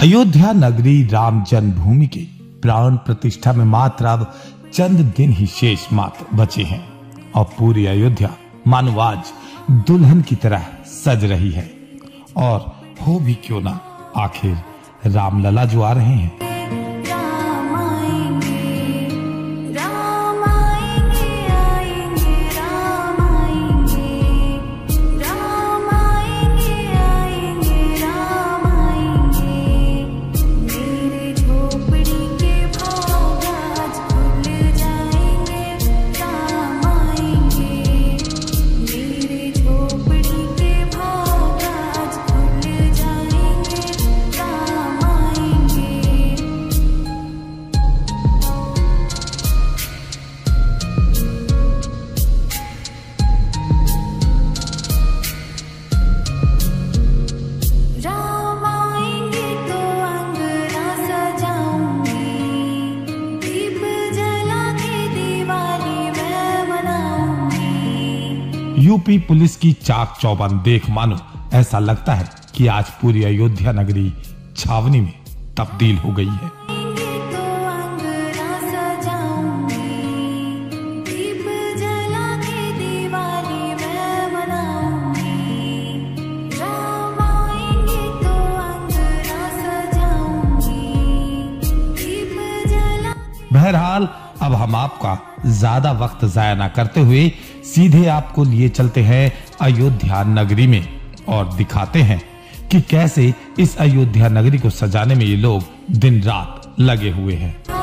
अयोध्या नगरी राम जन्मभूमि के प्राण प्रतिष्ठा में मात्र अब चंद दिन ही शेष मात्र बचे हैं। और पूरी अयोध्या मानवाज दुल्हन की तरह सज रही है। और हो भी क्यों ना आखिर रामलला जो आ रहे हैं। यूपी पुलिस की चाक चौबंद देख मानो। ऐसा लगता है कि आज पूरी अयोध्या नगरी छावनी में तब्दील हो गई है। बहरहाल, अब हम आपका ज़्यादा वक्त जाया ना करते हुए सीधे आपको लिए चलते हैं अयोध्या नगरी में और दिखाते हैं कि कैसे इस अयोध्या नगरी को सजाने में ये लोग दिन रात लगे हुए हैं।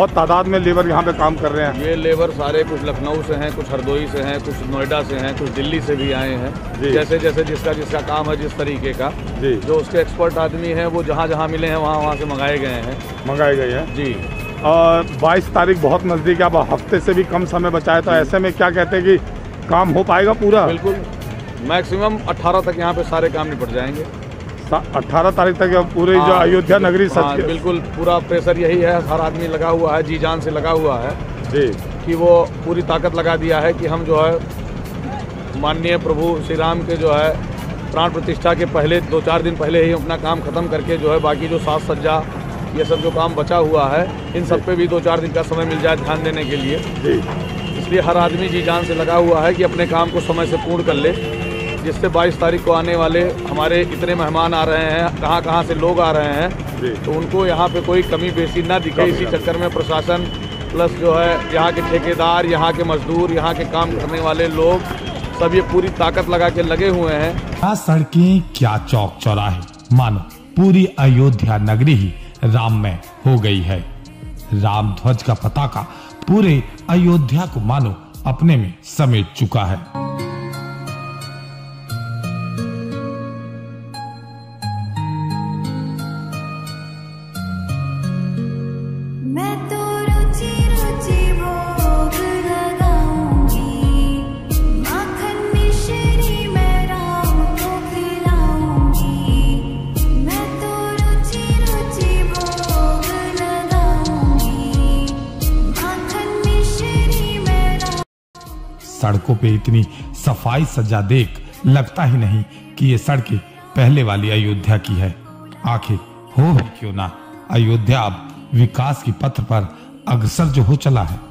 बहुत तादाद में लेबर यहाँ पे काम कर रहे हैं। ये लेबर सारे कुछ लखनऊ से हैं कुछ हरदोई से हैं कुछ नोएडा से हैं कुछ दिल्ली से भी आए हैं। जैसे जैसे जिसका जिसका काम है जिस तरीके का। जी। जो उसके एक्सपर्ट आदमी हैं वो जहाँ जहाँ मिले हैं वहाँ वहाँ से मंगाए गए हैं। मंगाए गए हैं। जी। और 22 तारीख बहुत नज़दीक है अब हफ़्ते से भी कम समय बचा है तो ऐसे में क्या कहते हैं कि काम हो पाएगा पूरा? बिल्कुल। मैक्सिमम 18 तक यहाँ पे सारे काम निपट जाएँगे। अट्ठारह तारीख तक पूरी जो हाँ, अयोध्या नगरी हाँ, बिल्कुल पूरा प्रेशर यही है हर आदमी लगा हुआ है जी जान से लगा हुआ है जी। कि वो पूरी ताकत लगा दिया है कि हम जो है माननीय प्रभु श्री राम के जो है प्राण प्रतिष्ठा के पहले दो चार दिन पहले ही अपना काम खत्म करके जो है बाकी जो साज सज्जा ये सब जो काम बचा हुआ है इन सब पे भी दो चार दिन का समय मिल जाए ध्यान देने के लिए। जी। इसलिए हर आदमी जी जान से लगा हुआ है कि अपने काम को समय से पूर्ण कर ले। जिससे 22 तारीख को आने वाले हमारे इतने मेहमान आ रहे हैं कहाँ कहाँ से लोग आ रहे हैं तो उनको यहाँ पे कोई कमी बेसी ना दिखे। इसी चक्कर में प्रशासन प्लस जो है यहाँ के ठेकेदार यहाँ के मजदूर यहाँ के काम करने वाले लोग सब ये पूरी ताकत लगा के लगे हुए हैं। क्या सड़कें क्या चौक चौराहे? मानो पूरी अयोध्या नगरी ही राम में हो गई है। राम ध्वज का पताका पूरे अयोध्या को मानो अपने में समेट चुका है। सड़कों पे इतनी सफ़ाई सजा देख लगता ही नहीं कि ये सड़कें पहले वाली अयोध्या की है। आखिर हो क्यों ना? अयोध्या अब विकास की पथ पर अग्रसर जो हो चला है।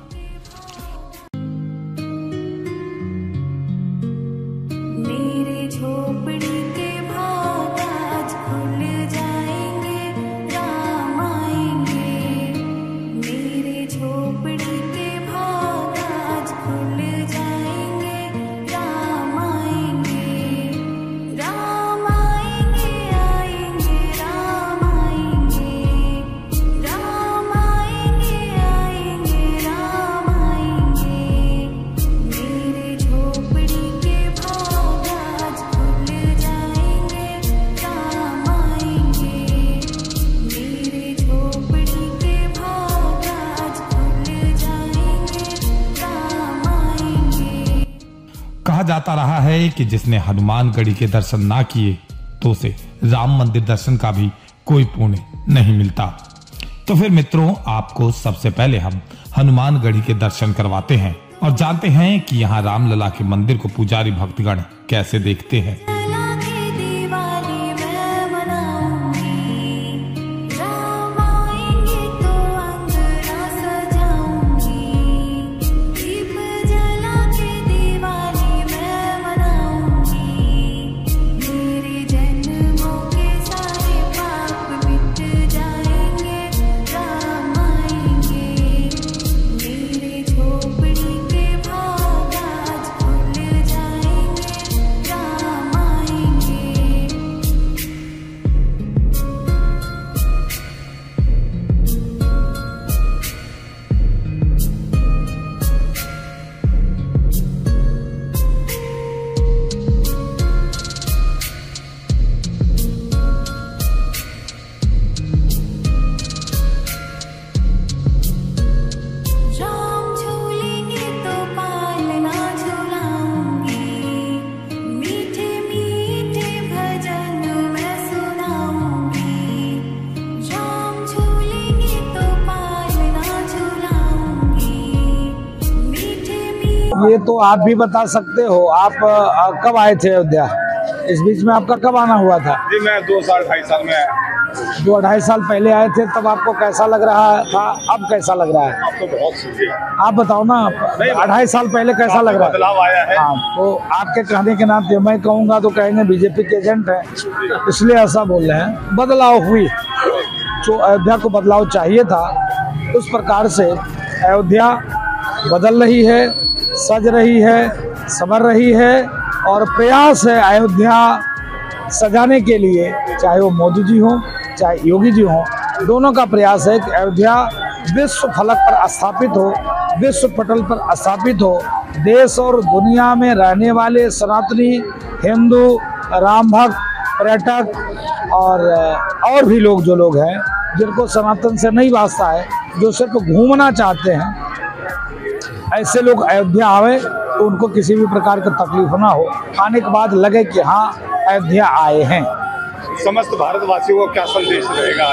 जाता रहा है कि जिसने हनुमानगढ़ी के दर्शन ना किए तो उसे राम मंदिर दर्शन का भी कोई पुण्य नहीं मिलता। तो फिर मित्रों, आपको सबसे पहले हम हनुमानगढ़ी के दर्शन करवाते हैं और जानते हैं कि यहाँ रामलला के मंदिर को पुजारी भक्तगण कैसे देखते हैं। तो आप भी बता सकते हो आप कब आए थे अयोध्या? इस बीच में आपका कब आना हुआ था? जी मैं दो साल ढाई साल में आया। जो अढ़ाई साल पहले आए थे तब आपको कैसा लग रहा था? अब कैसा लग रहा है? अब तो बहुत सुखी आप बताओ ना आप अढ़ाई साल पहले कैसा लग रहा है? बदलाव आया है। हाँ तो आपके कहने के नाते मैं कहूँगा तो कहेंगे बीजेपी के एजेंट है इसलिए ऐसा बोल रहे हैं। बदलाव हुई। जो अयोध्या को बदलाव चाहिए था उस प्रकार से अयोध्या बदल रही है सज रही है, संवर रही है और प्रयास है अयोध्या सजाने के लिए, चाहे वो मोदी जी हों, चाहे योगी जी हों, दोनों का प्रयास है कि अयोध्या विश्व फलक पर स्थापित हो, विश्व पटल पर स्थापित हो, देश और दुनिया में रहने वाले सनातनी, हिंदू, राम भक्त, पर्यटक और और भी लोग जो लोग हैं, जिनको सनातन से नहीं वास्ता है, जो सिर्फ़ घूमना चाहते हैं ऐसे लोग अयोध्या आवे तो उनको किसी भी प्रकार का तकलीफ़ ना हो। आने के बाद लगे कि हाँ अयोध्या आए हैं। समस्त भारतवासियों को क्या संदेश रहेगा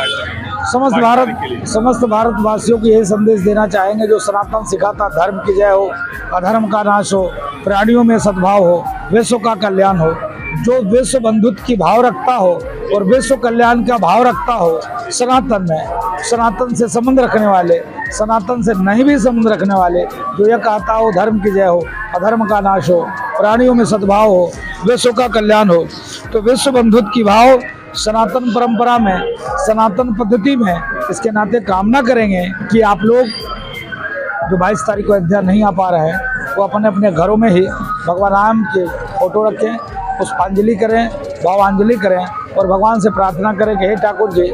समस्त भारत समस्त भारतवासियों को यही संदेश देना चाहेंगे जो सनातन सिखाता धर्म की जय हो अधर्म का नाश हो प्राणियों में सद्भाव हो विश्व का कल्याण हो जो विश्व बंधुत्व की भाव रखता हो और विश्व कल्याण का भाव रखता हो सनातन में सनातन से संबंध रखने वाले सनातन से नहीं भी संबंध रखने वाले, जो यह कहता हो, धर्म की जय हो, अधर्म का नाश हो, प्राणियों में सद्भाव हो, विश्व का कल्याण हो तो विश्व बंधुत्व की भाव सनातन परंपरा में, सनातन पद्धति में इसके नाते कामना करेंगे कि आप लोग जो 22 तारीख को अयोध्या नहीं आ पा रहे हैं, वो अपने अपने घरों में ही भगवान राम के फ़ोटो रखें, पुष्पांजलि करें, भावांजलि करें और भगवान से प्रार्थना करें कि हे ठाकुर जी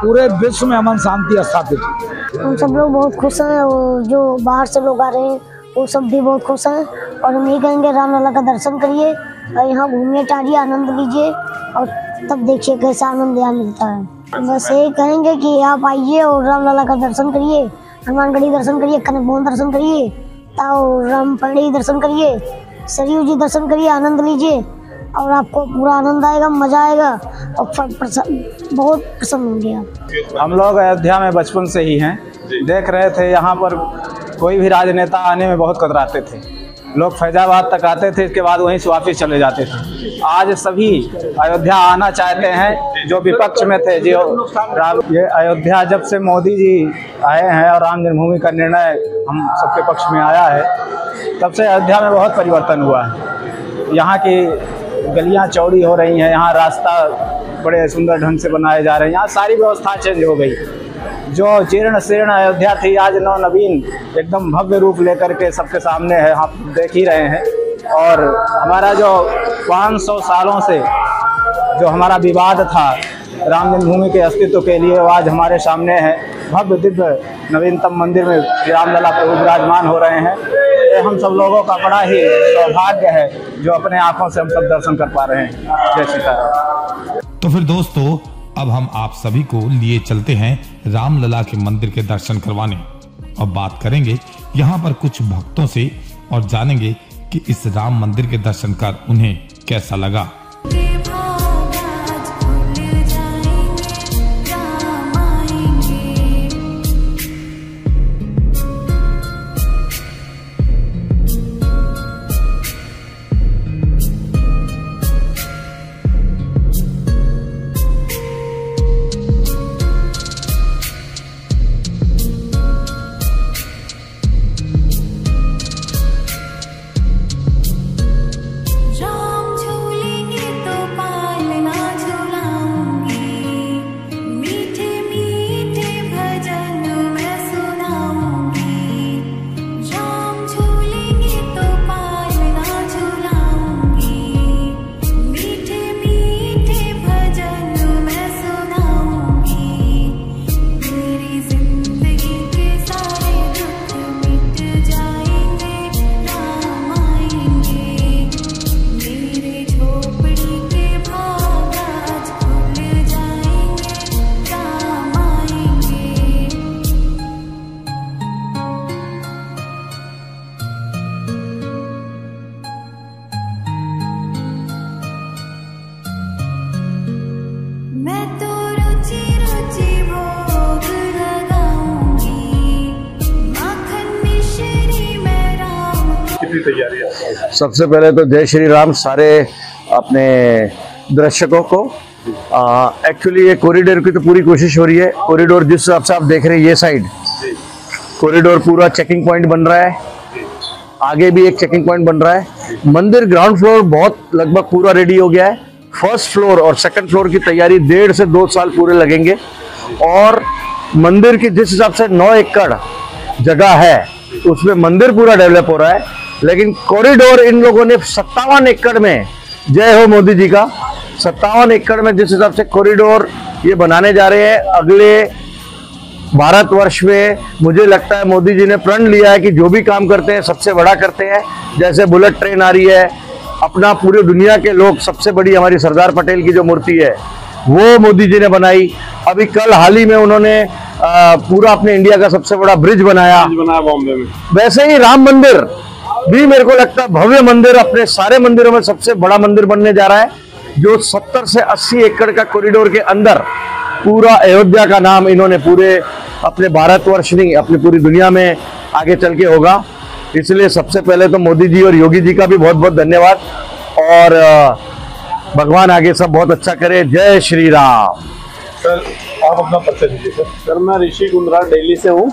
पूरे विश्व में अमन शांति स्थापित हम सब लोग बहुत खुश हैं और जो बाहर से लोग आ रहे हैं, वो सब भी बहुत खुश हैं। और हम यही कहेंगे रामलला का दर्शन करिए और यहाँ घूमिए टहलिए आनंद लीजिए और तब देखिए कैसा आनंद यहाँ मिलता है। बस यही कहेंगे कि आप आइए और रामलला का दर्शन करिए हनुमानगढ़ी दर्शन करिए, कनक भवन दर्शन करिए, ताओ रामपड़ी दर्शन करिए, सरयू जी दर्शन करिए, आनंद लीजिए। और आपको पूरा आनंद आएगा मज़ा आएगा और प्रसन्न बहुत प्रसन्न होंगे हम लोग अयोध्या में बचपन से ही हैं। देख रहे थे यहाँ पर कोई भी राजनेता आने में बहुत कतराते थे। लोग फैजाबाद तक आते थे इसके बाद वहीं से वापस चले जाते थे। आज सभी अयोध्या आना चाहते हैं जो विपक्ष में थे जो ये अयोध्या जब से मोदी जी आए हैं और राम जन्मभूमि का निर्णय हम सबके पक्ष में आया है तब से अयोध्या में बहुत परिवर्तन हुआ है। यहाँ की गलियाँ चौड़ी हो रही हैं, यहाँ रास्ता बड़े सुंदर ढंग से बनाए जा रहे हैं, यहाँ सारी व्यवस्था चेंज हो गई। जो जीर्ण शीर्ण अयोध्या थी, आज नौ नवीन एकदम भव्य रूप लेकर के सबके सामने है, आप देख ही रहे हैं। और हमारा जो 500 सालों से जो हमारा विवाद था राम जन्मभूमि के अस्तित्व के लिए आज हमारे सामने है भव्य दिव्य नवीनतम मंदिर में रामलला प्रभु विराजमान हो रहे हैं। ये हम सब लोगों का बड़ा ही सौभाग्य है जो अपने आँखों से हम सब दर्शन कर पा रहे हैं। जय सीताराम। तो फिर दोस्तों, अब हम आप सभी को लिए चलते हैं रामलला के मंदिर के दर्शन करवाने। और बात करेंगे यहाँ पर कुछ भक्तों से और जानेंगे कि इस राम मंदिर के दर्शन कर उन्हें कैसा लगा। तैयारी है। सबसे पहले तो जय श्री राम सारे अपने दर्शकों को। एक्चुअली ये कॉरिडोर की तो पूरी कोशिश हो रही है। कॉरिडोर जिस हिसाब से आप देख रहे हैं ये साइड कॉरिडोर पूरा चेकिंग पॉइंट बन रहा है। आगे भी एक चेकिंग पॉइंट बन रहा है। मंदिर ग्राउंड फ्लोर बहुत लगभग पूरा रेडी हो गया है। फ़र्स्ट फ्लोर और सेकंड फ्लोर की तैयारी डेढ़ से दो साल पूरे लगेंगे। और मंदिर की जिस हिसाब से नौ एकड़ जगह है उसमें मंदिर पूरा डेवलप हो रहा है। लेकिन कॉरिडोर इन लोगों ने सत्तावन एकड़ में जय हो मोदी जी का सत्तावन एकड़ में जिस हिसाब से कॉरिडोर ये बनाने जा रहे हैं अगले भारतवर्ष में मुझे लगता है मोदी जी ने प्रण लिया है कि जो भी काम करते हैं सबसे बड़ा करते हैं। जैसे बुलेट ट्रेन आ रही है अपना पूरी दुनिया के लोग सबसे बड़ी हमारी सरदार पटेल की जो मूर्ति है वो मोदी जी ने बनाई। अभी कल हाल ही में उन्होंने पूरा अपने इंडिया का सबसे बड़ा ब्रिज बनाया। बनाया बॉम्बे में। वैसे ही राम मंदिर भी मेरे को लगता है भव्य मंदिर अपने सारे मंदिरों में सबसे बड़ा मंदिर बनने जा रहा है जो 70 से 80 एकड़ का कॉरिडोर के अंदर पूरा अयोध्या का नाम इन्होंने पूरे अपने भारतवर्ष नहीं अपनी पूरी दुनिया में आगे चल के होगा। इसलिए सबसे पहले तो मोदी जी और योगी जी का भी बहुत बहुत धन्यवाद। और भगवान आगे सब बहुत अच्छा करे। जय श्री राम। सर आप अपना परिचय दीजिए सर। सर मैं ऋषि कुंद्रा दिल्ली से हूँ।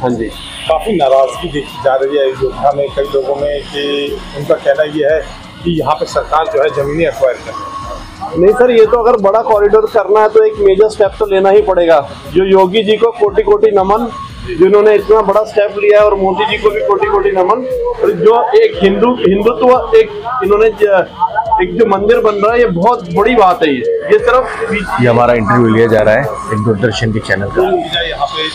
हाँ जी। काफ़ी नाराज़गी देखी जा रही है अयोध्या में कई लोगों में कि उनका कहना ये है कि यहाँ पे सरकार जो है जमीनें एक्वायर कर नहीं सर ये तो अगर बड़ा कॉरिडोर करना है तो एक मेजर स्टेप तो लेना ही पड़ेगा। जो योगी जी को कोटि कोटि नमन जिन्होंने इतना बड़ा स्टेप लिया है और मोदी जी को भी कोटि कोटि नमन और जो एक हिंदू हिंदुत्व एक इन्होंने एक जो मंदिर बन रहा है ये बहुत बड़ी बात है ये। ये सिर्फ़ ये हमारा इंटरव्यू लिया जा रहा है एक दूरदर्शन के चैनल का। यहाँ पे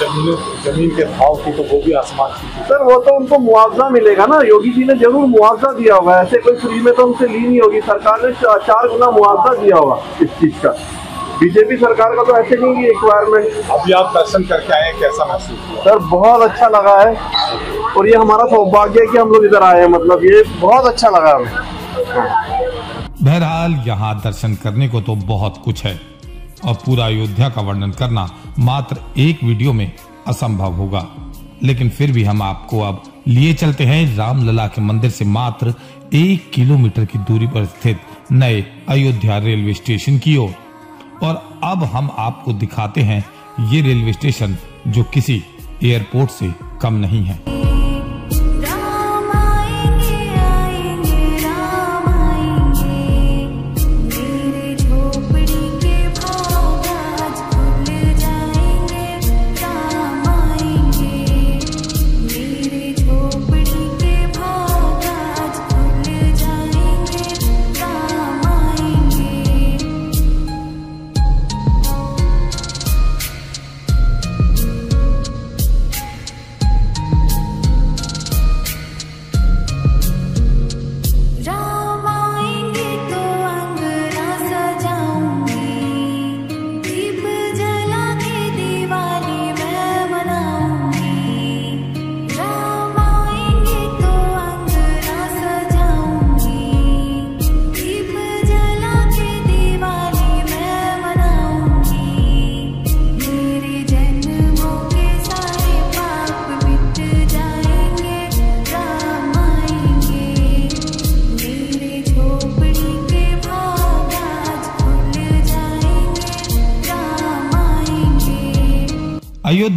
ज़मीन ज़मीन के भाव की तो वो भी आसमान की सर वो तो उनको मुआवजा मिलेगा ना। योगी जी ने ज़रूर मुआवजा दिया होगा ऐसे कोई फ्री में तो उनसे ली नहीं होगी। सरकार ने चार गुना मुआवजा दिया होगा इस चीज़ का। बीजेपी सरकार का तो ऐसे नहीं की रिक्वायरमेंट अभी आप दर्शन करके आए कैसा महसूस सर बहुत अच्छा लगा है। और ये हमारा सौभाग्य है कि हम लोग इधर आए हैं। मतलब ये बहुत अच्छा लगा हमें। बहरहाल, यहाँ दर्शन करने को तो बहुत कुछ है। और पूरा अयोध्या का वर्णन करना मात्र एक वीडियो में असंभव होगा। लेकिन फिर भी हम आपको अब लिए चलते हैं रामलला के मंदिर से मात्र एक किलोमीटर की दूरी पर स्थित नए अयोध्या रेलवे स्टेशन की ओर। और अब हम आपको दिखाते हैं ये रेलवे स्टेशन जो किसी एयरपोर्ट से कम नहीं है।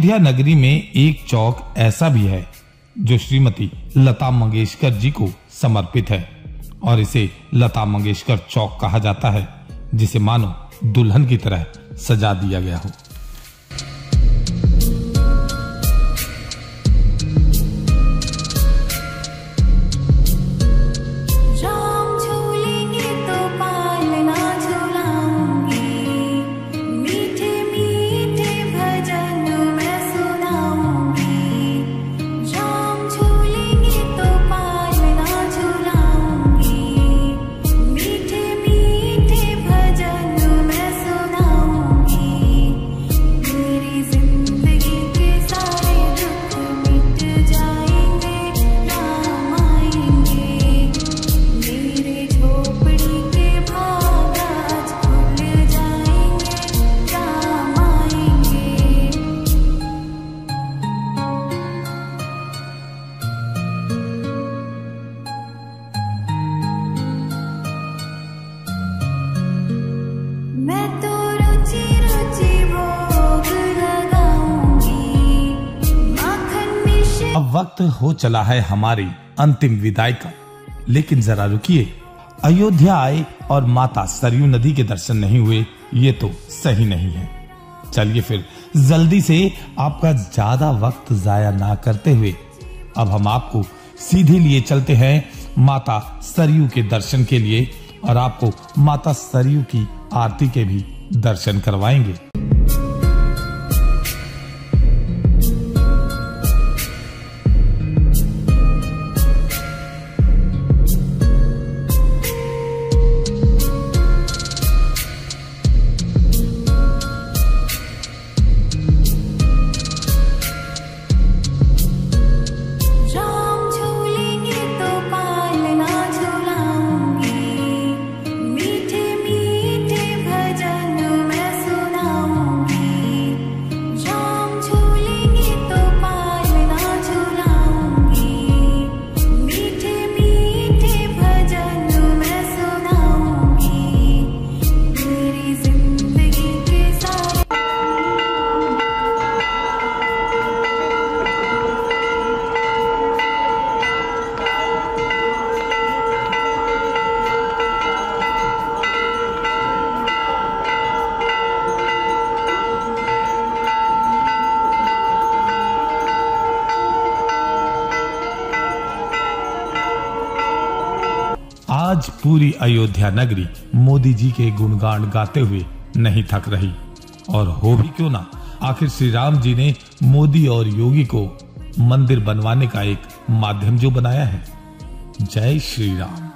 अयोध्या नगरी में एक चौक ऐसा भी है, जो श्रीमती लता मंगेशकर जी को समर्पित है, और इसे लता मंगेशकर चौक कहा जाता है, जिसे मानो दुल्हन की तरह सजा दिया गया हो। हो चला है हमारी अंतिम विदाई का। लेकिन जरा रुकिए। अयोध्या आए और माता सरयू नदी के दर्शन नहीं हुए, ये तो सही नहीं है। चलिए फिर, जल्दी से आपका ज़्यादा वक्त जाया ना करते हुए, अब हम आपको सीधे लिए चलते हैं माता सरयू के दर्शन के लिए, और आपको माता सरयू की आरती के भी दर्शन करवाएँगे। पूरी अयोध्या नगरी मोदी जी के गुणगान गाते हुए नहीं थक रही। और हो भी क्यों ना, आखिर श्री राम जी ने मोदी और योगी को मंदिर बनवाने का एक माध्यम जो बनाया है। जय श्री राम।